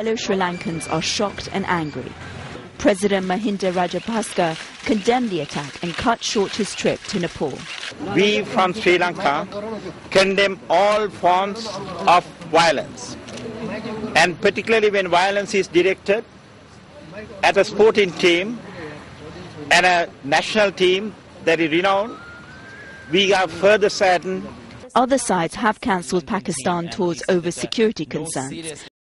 Fellow Sri Lankans are shocked and angry. President Mahinda Rajapaksa condemned the attack and cut short his trip to Nepal. We from Sri Lanka condemn all forms of violence, and particularly when violence is directed at a sporting team and a national team that is renowned, we are further saddened Other sides have cancelled Pakistan tours over security concerns.